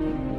you.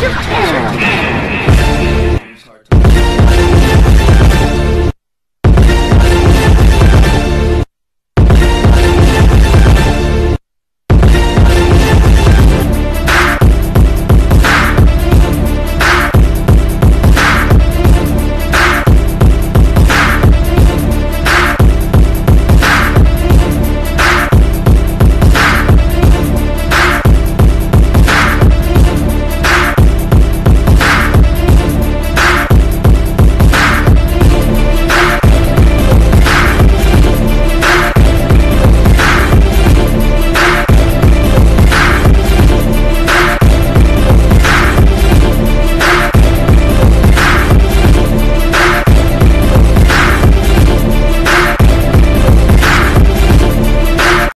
Cartoons.